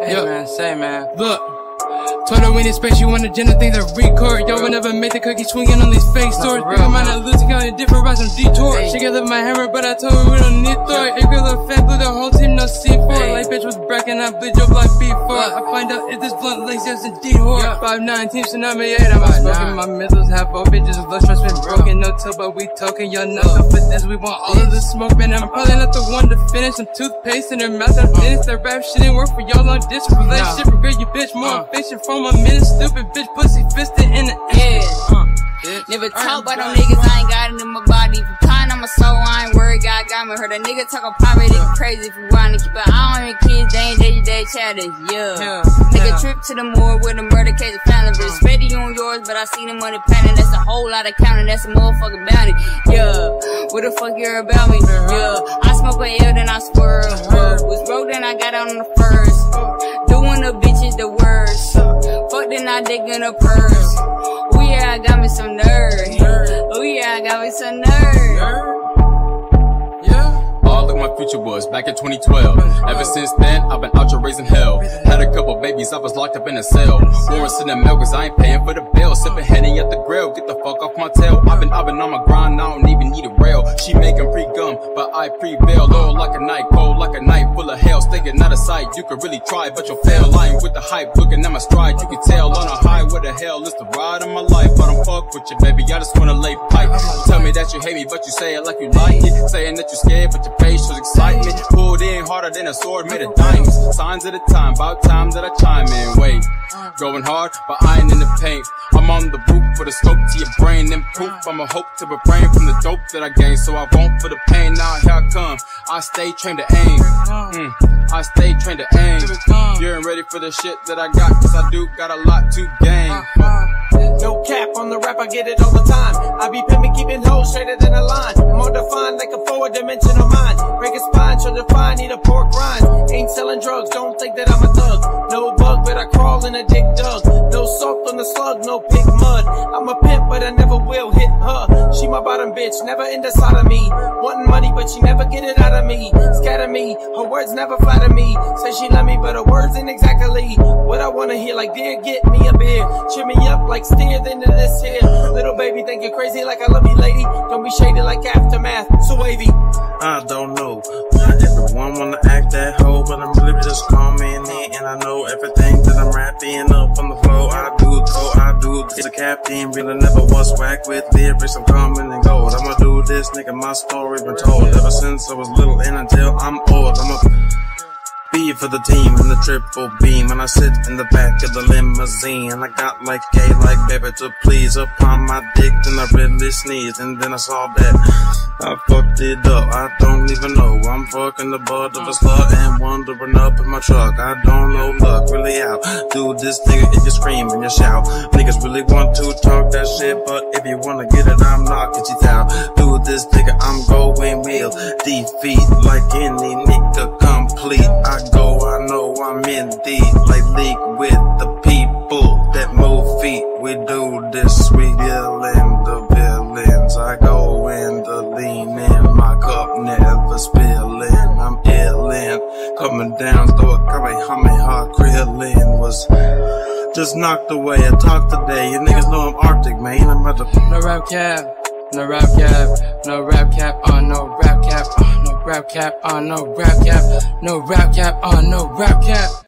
Hey Yo. man, say man. Look. Told her we need space, you want agenda, things that record. Yo, I never made the cookie swinging on these fake stores. for Think real, I might man. not lose, got a different rides on detour. Hey. She gave up my hammer, but I told her we don't need Thor. Hey, girl, the fan blew the whole team, no C4. Hey. Like, bitch was bracking, I bleed your block before. Look. I find out if this blunt lace is indeed whore. Yeah. 5'9 team tsunami 8, I'm smoking. My missiles have all bitches, low stress been broken. No till, but we talking. Y'all nothing for this, we want all of the smoke, man. I'm probably not the one to finish. Some toothpaste in her mouth, I'm finished. That rap shit didn't work for y'all long distance. Nah. Relationship, real, you bitch, more Uh. affection from a minute. Stupid bitch, pussy fisted in the Yeah. uh. Never talk about them niggas, I ain't got it in my body. If you kind, I'm a soul, I God got me. Heard a nigga talking private, they crazy if you wanna keep it on your kids, they ain't day to day chatters, yeah. Yeah, Nigga yeah. trip to the moor with a murder case of family, it's steady on yours, but I see the money panning, that's a whole lot of counting, that's a motherfucking bounty, yeah. What the fuck you're about me, yeah. I smoke a L, then I swerve, uh-huh. yeah. Was broke, then I got out on the first. Doing the bitches the worst. Fuck, then I dig in a purse. Oh yeah, I got me some nerve. Oh yeah, I got me some nerve. Oh, my future was back in 2012. Ever since then, I've been out here raising hell. Had a couple babies, I was locked up in a cell. Warrants in the mail, cause I ain't paying for the bill. Sipping Henny at the grill, get the fuck off my tail. I've been, I've been on my grind, I don't even need a rail. She making pre-gum, but I prevail. Low like a night, cold like a night, full of hell. Stinking out of sight, you could really try, but you'll fail. Lying with the hype, looking at my stride, you can tell. On a high, where the hell is the ride of my life? I don't fuck with you, baby, I just wanna lay pipe. Me that you hate me, but you say it like you like it. Saying that you're scared, but your face shows excitement. Pulled in harder than a sword made of diamonds. Signs of the time, about time that I chime in. Wait, going hard, but I ain't in the paint. I'm on the roof with a scope to your brain and proof. I'm a hope to refrain from the dope that I gain, so I won't for the pain. Now here I come. I stay trained to aim. Mm, I stay trained to aim. You ain't ready for the shit that I got, cause I do got a lot to gain. No cap on the rap, I get it all the time. I be pimping, keeping hoes straighter than a line. I'm more defined like a four dimensional mind. Break a spine, show define, need a pork rind. Ain't selling drugs, don't think that I'm a thug. No bug, but I crawl in a dick dug. Salt on the slug, no pig mud. I'm a pimp, but I never will hit her. She my bottom bitch, never in the side of me. Wanting money, but she never get it out of me. Scatter me, her words never flatter me. Say she love me, but her words ain't exactly what I wanna hear. Like, dear, get me a beer. Cheer me up like steer into this here. Little baby, think you're crazy like I love you, lady. Don't be shady like aftermath. So wavy. I don't know. Everyone wanna act that hoe, but I'm really just coming in, and I know everything This. The captain really never was whack with lyrics. I'm coming and gold. I'ma do this, nigga. My story been told ever since I was little and until I'm old. I'm be for the team in the triple beam, and I sit in the back of the limousine. I got like gay, like baby to please upon my dick, then I really sneezed, and then I saw that I fucked it up. I don't even know. I'm fucking the butt of a slut and wandering up in my truck. I don't know luck, really out. Do this nigga if you scream and you shout. Niggas really want to talk that shit, but if you wanna get it, I'm knocking you down. Do this nigga, I'm going real defeat Like league with the people that move feet. We do this, we dealing the villains. I go in the lean in, my cup never spilling. I'm illin', coming down, throw a Kamehameha krillin was just knocked away. I talk today, you niggas know I'm Arctic, man. I'm about to. No rap cap, no rap cap, no rap cap uh, on uh, uh, no rap cap, no rap cap on no rap cap, no rap cap on no rap cap.